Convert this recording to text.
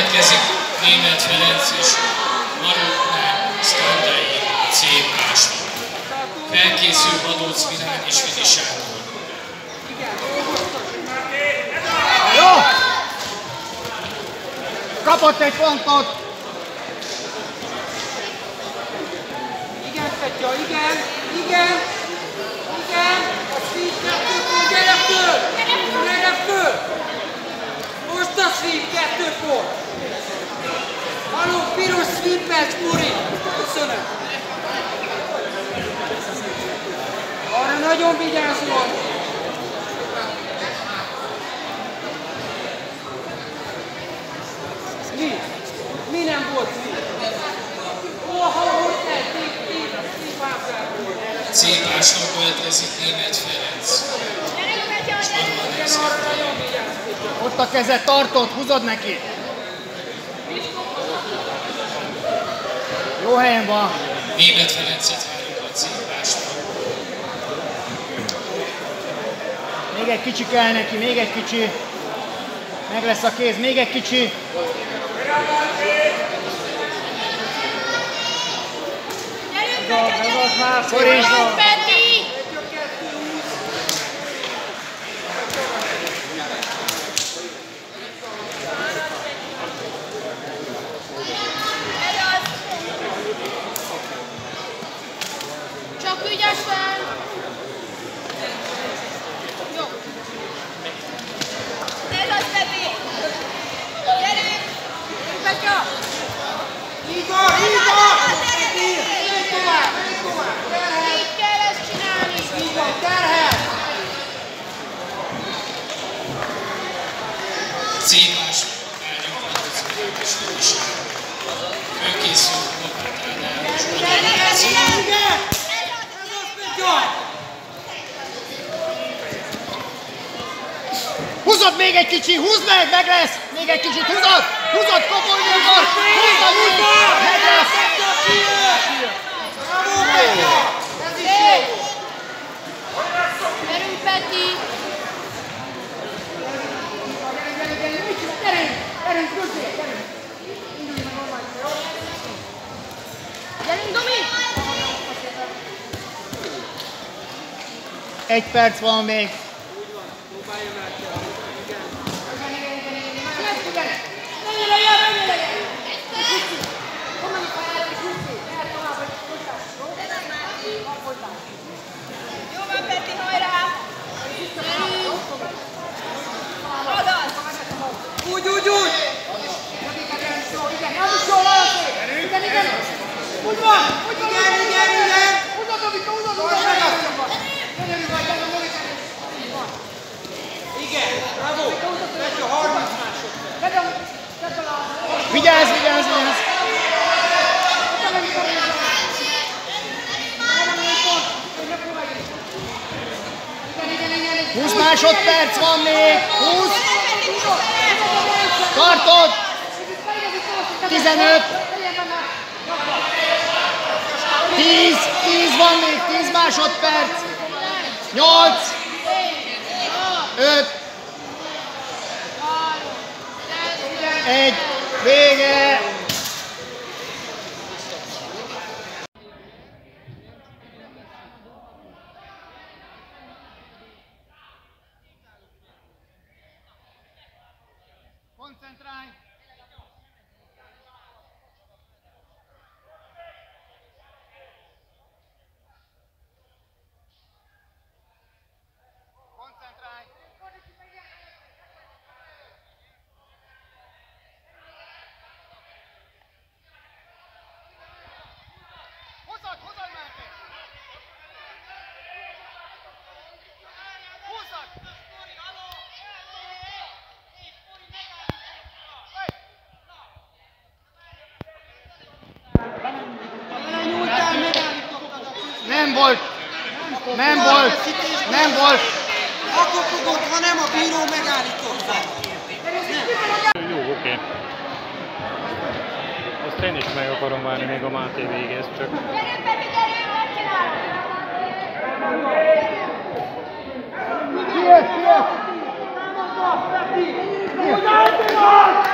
Következik Német Ferenc és Maroknál Szkandai C. Kásnak. Felkészül Badóc Milán és Vidi Sándor. Jó! Kapott egy pontot! Igen, Petya, igen, igen, nagyon vigyázzon! Mi? Mi nem volt sweep? Hol, hol, hol kell? Tép, tép, tép ábrából. C. Kásnak következik Német Ferenc. Ott a kezet tartott, húzod neki! Jó helyen van! Német Ferencet várjuk a C. Kásnak. Még egy kicsi kell neki, még egy kicsi. Meg lesz a kéz, még egy kicsi. Ez az már Szoríts! Peti! Ez az! Csak ügyesen! Jó. Ez az, Peti! Gyerünk! Petya! Így van, így van! Menj tovább, menj tovább! Terhel, Így kell ezt csinálni! így van, terhel! C. Kásnak várjuk Badóc Milán és Vidi Sándor. Felkészül Lopát Ádám és Armanek Szkandai. Igen! Ez az, Petya! Húzod még egy kicsi, húzd meg, meg lesz! Még egy kicsit, húzod! Húzod, kopolj nyugodtan! Húzd úgy! Meg lesz! Ez is jó! Gyerünk, Peti! Gyerünk, gyerünk, közé? Gyerünk, Domi! Egy perc van még. Próbáljon át, igen. Igen, igen, igen, igen, igen. Menj, igen. Menj, legyen, menj, legyen! Kom meg, Kajára, és húzzé! Mehet tovább, hogy folytás, jó? Van folytás. Jó van, Peti, hajrá! Adad! Úgy, úgy, úgy! Igen, az is jól, nagyon szép! Igen, igen! Úgy van! Úgy van! Igen, igen, igen! Húzod, Domika, húzod, húzod! Gyönyörű vagy, gyere, Domika! Így van. Igen, bravo! Petya, 30 másodperc! Tedd a... Tedd alá! Vigyázz, vigyázz, vigyázz! Tedd a Domika, Domika! Tedd a pont! Hogy ne próbálj! Igen, igen, igen! igen. 20 másodperc van még! 20! Tartod! 15! 10! 10 van még, 10 másodperc! 8! 5! 1! Vége! concentrai. Nem volt! Nem volt! Nem volt! Akkor fogott, ha nem a bíró megállította. Jó, oké. Azt én is meg akarom várni még a Máté végéhez, csak... Yes, yes! Yes!